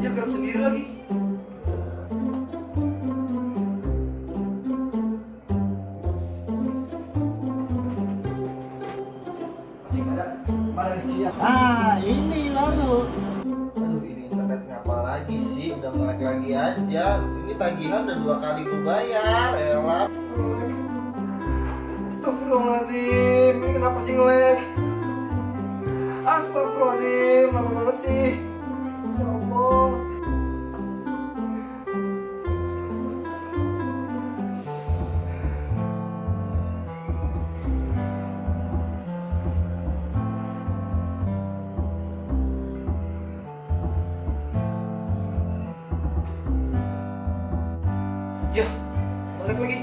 Dia gerak sendiri lagi. Masih ada. Mana nih siap? Ah, ini baru. Aduh ini internet ngapa lagi sih? Udah ngelag lagi aja. Ini tagihan udah dua kali gue bayar, elah. Astagfirullahaladzim, ini kenapa sih ngelag? Astagfirullahaladzim, lama banget sih. Ya, ngelag lagi.